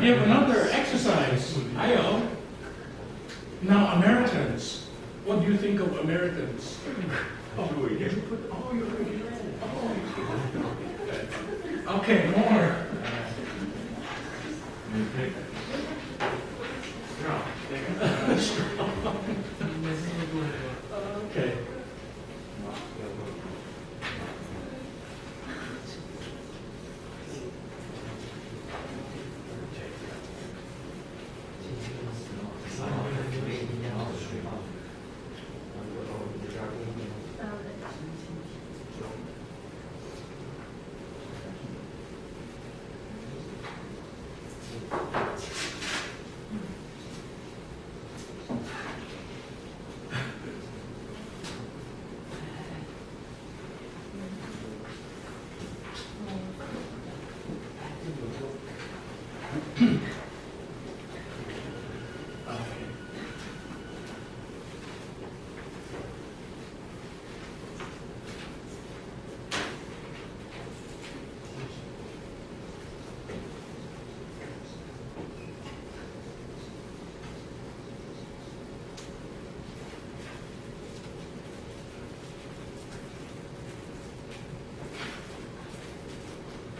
give another exercise. Ayo. Um, now, Americans. What do you think of Americans? Oh, you put, you already read. Oh. Okay, more. Okay. Okay.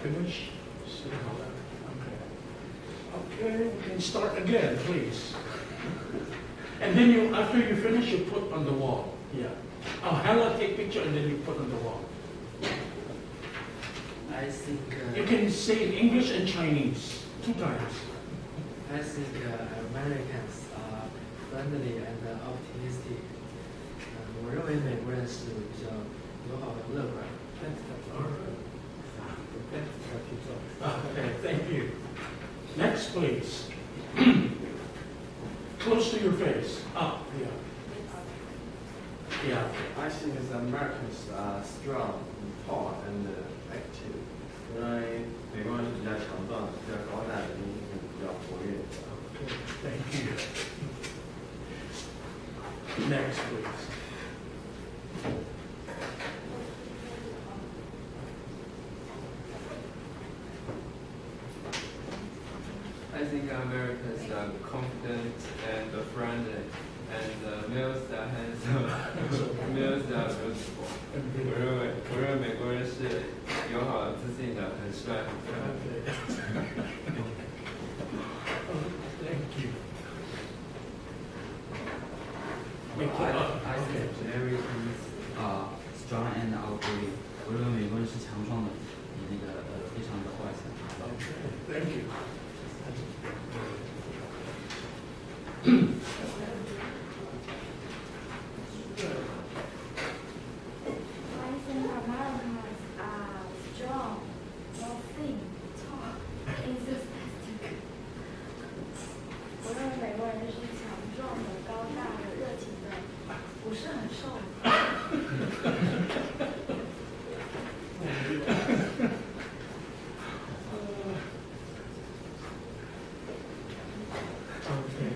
Finish? Okay. Okay, we can start again, please. And then you, after you finish, you put on the wall. Yeah. Oh, Hella take picture and then you put on the wall. I think You uh, can say in English and Chinese, two times. I think uh, Americans are friendly and optimistic. 呃我认为美国人是比较友好的、乐观。 Okay, thank you. Next, please. Close to your face. Up, yeah. Yeah. I think the Americans are strong, and tall, and uh, active. 我认为，我认为美国人是友好、自信的，很帅、很可爱。Okay. Thank you. I, I think Americans are strong and outgoing。我认为美国人是强壮的，比那个呃非常的外向。Okay, thank you. I think Americans are strong, not thin, tall, enthusiastic. 我认为美国人是强壮的、高大的、热情的，不是很瘦。Okay.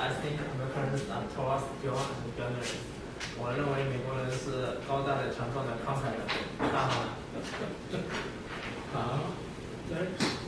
I think Americans are tall, strong, and generous. 我认为美国人是高大的、强壮的、慷慨的、大方的。Uh, next.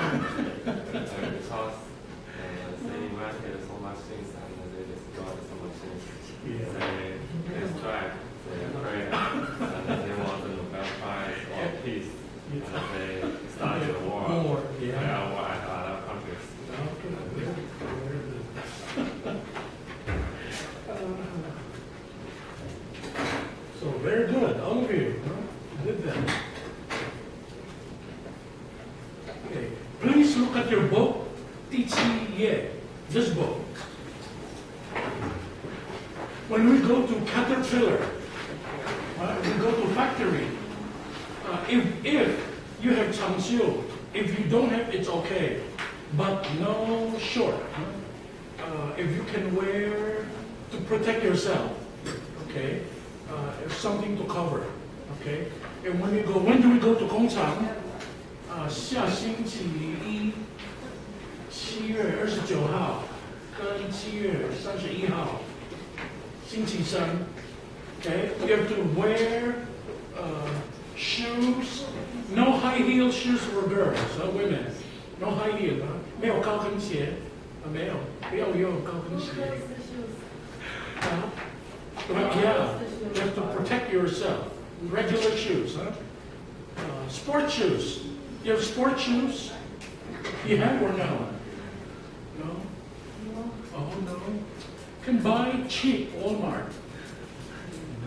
they, they strive, they pray, they want to peace, they start the war. yeah. So very good, all of you. Did that. Okay. Please look at your book, Tichi Ye, this book. no short. huh? Uh, if you can wear to protect yourself, okay? Uh, something to cover, okay? And when you go, when do we go to Gongchang? 啊，下星期一，七月二十九号跟七月三十一号，星期三。Okay, you have to wear uh, shoes, no high heel shoes for girls, uh, women, no high heel, 啊， 没有高跟鞋，啊，没有，不要用高跟鞋。啊，but yeah, you have to protect yourself. Regular shoes, huh? Uh, sport shoes. You have sport shoes? You have or no? No? Oh, no. Can buy cheap Walmart.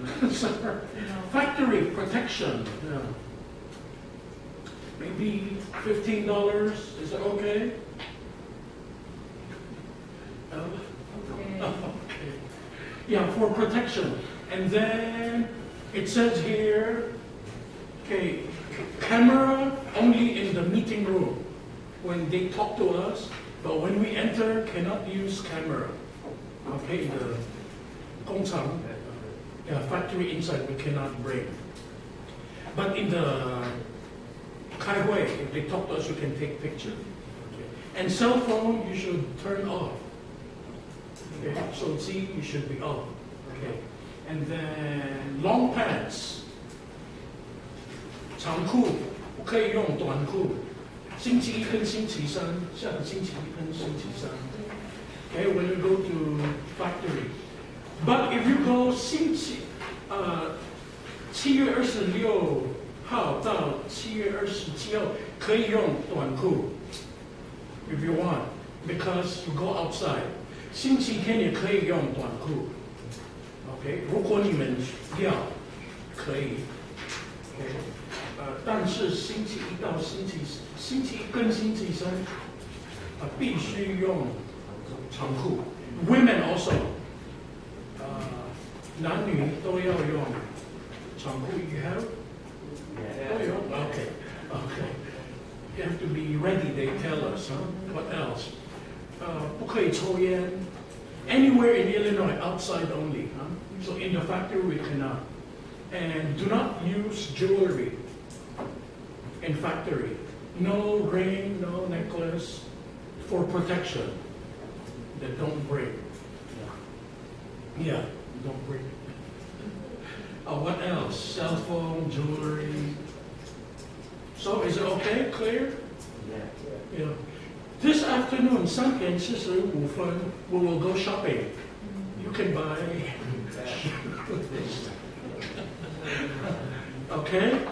Sorry. Factory protection. Yeah. Maybe fifteen dollars. Is that okay? Uh, okay. Yeah, for protection. And then it says here, okay, camera only in the meeting room when they talk to us, but when we enter, cannot use camera. Okay, the Gongchang, yeah, factory inside we cannot bring. But in the Kaihui, if they talk to us, you can take picture. Okay. And cell phone, you should turn off. Okay, so see, you should be off. Okay. And then long pants. 长裤不可以用短裤，星期一跟星期三，下个星期一跟星期三。Okay, when you go to factory. But if you go 星期呃七月二十六 号到七月二十七号可以用短裤，if you want, because you go outside. 星期天也可以用短裤。OK，如果你们要，可以。OK。呃，但是星期一到星期星期一跟星期三，啊，必须用长裤。Women also，呃，男女都要用长裤。You have？都有。Okay. Okay. You have to be ready. They tell us. Huh? What else? 呃，不可以抽烟。Anywhere in Illinois, outside only. Huh? So in the factory we cannot. And do not use jewelry in factory. No ring, no necklace for protection. That don't break. Yeah, don't break. Uh, what else? Cell phone, jewelry. So is it okay? Clear? Yeah. Yeah. This afternoon, Sunken sister Wu find, we will go shopping. You can buy. okay?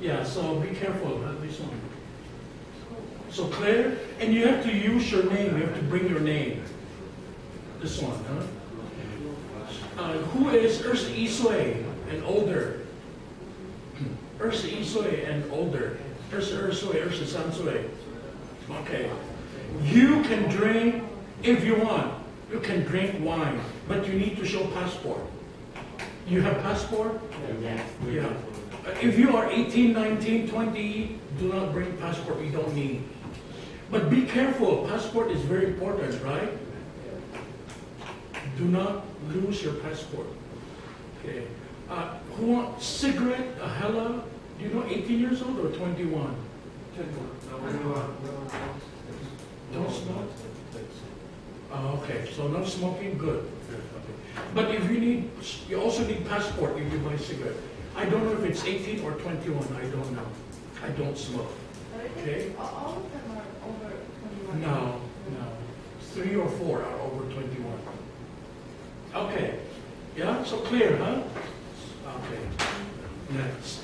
Yeah, so be careful about this one. So Claire, And you have to use your name. You have to bring your name. This one, huh? Uh, who is Ursa Isui? And older? Ers Isui and older. Ers Ersui, Ers Sansui. Okay. You can drink if you want. You can drink wine, but you need to show passport. You have passport? Yes. Yeah. If you are 18, 19, 20, do not bring passport, We don't need. But be careful, passport is very important, right? Do not lose your passport. Okay. Uh, who want cigarette, a hella? Do you know 18 years old or 21? 21. Don't smoke? Oh, okay, so no smoking, good. Good, okay. But if you need, you also need passport if you buy cigarette. I don't know if it's 18 or 21, I don't know. I don't smoke. Okay. All of them are over twenty-one. No, no. Three or four are over 21. Okay. Yeah, so clear, huh? Next.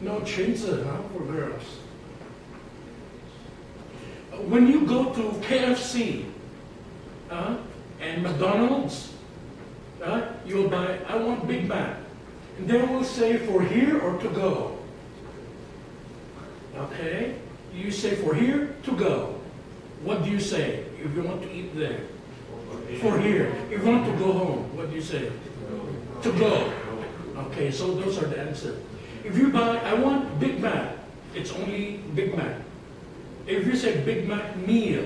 No 裙子, huh, for girls. When you go to KFC uh, and McDonald's, uh, you'll buy, I want Big Mac. And they will say for here or to go. Okay? You say for here to go. What do you say? if you want to eat there. For here. You want to go home, what do you say? To go. Okay, so those are the answers. If you buy, I want Big Mac, it's only Big Mac. If you say Big Mac meal,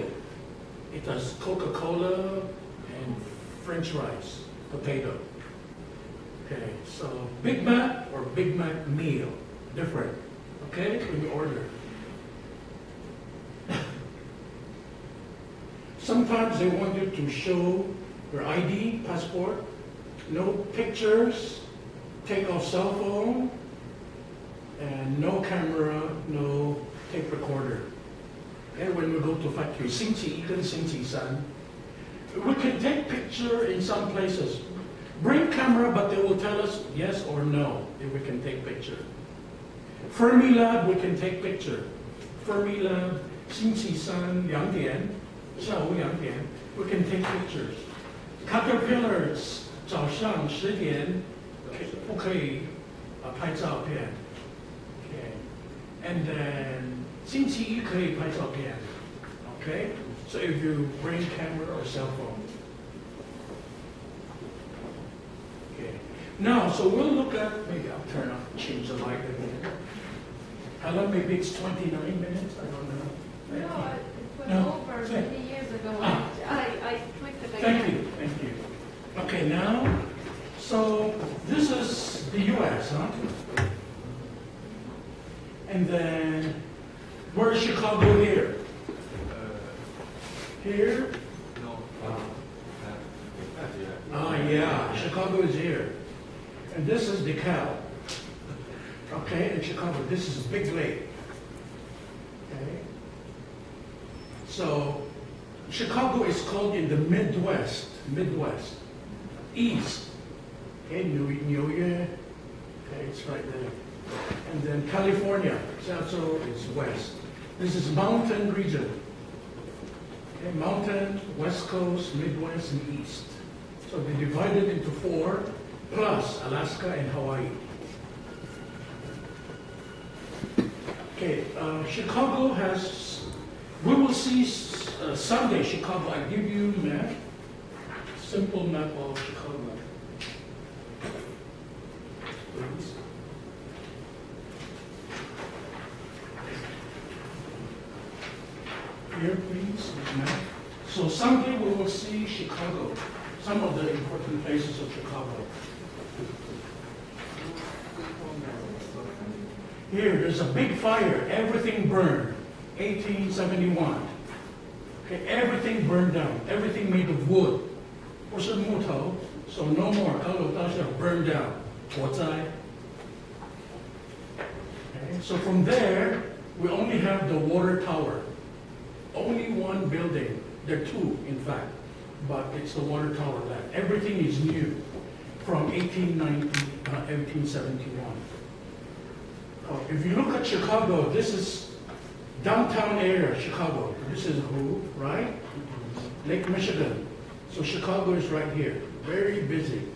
it has Coca-Cola and French fries, potato. Okay, so Big Mac or Big Mac meal, different. Okay, when you order. Sometimes they want you to show your ID, passport, no pictures, take off cell phone, and no camera, no tape recorder. And when we go to factory, Xinji even Xinji San, we can take picture in some places. Bring camera, but they will tell us yes or no if we can take picture. Fermilab, we can take picture. Fermilab, Xinji San, Yang Dian, Xiao Yang Dian, we can take pictures. Caterpillars, 早上十点，不可以啊拍照片。Okay. And then 星期一可以拍照片。Okay. So if you bring camera or cell phone. Okay. Now, so we'll look at, maybe I'll turn off, change the light again. How long, maybe it's 29 minutes, I don't know. No, it was No, over thank- many years ago. Ah. I, I clicked it again. Thank you, thank you. Okay, now, so this is the US, huh? And then, where's Chicago here? Here? No. Ah, yeah, Chicago is here. And this is DeKalb. Okay, and Chicago, this is a Big Lake. Okay? So, Chicago is called in the Midwest, Midwest, East. Okay, New, New York, okay, it's right there. And then California, Seattle is west. This is mountain region. Okay, mountain, west coast, Midwest, and east. So they divided into four, plus Alaska and Hawaii. Okay, uh, Chicago has, we will see uh, Sunday Chicago. I give you map, simple map of Chicago. Please. Here, please, map. So Sunday we will see Chicago, some of the important places of Chicago. Here, there's a big fire, everything burned, 1871. Okay, everything burned down, everything made of wood. 不是木头, so no more. 高楼大厦 burned down. 火灾. Okay, so from there, we only have the water tower. Only one building. There are two, in fact, but it's the water tower left. Everything is new from 1890, uh, 1871. Uh, if you look at Chicago, this is downtown area, Chicago. This is who, right? Lake Michigan. So Chicago is right here, very busy.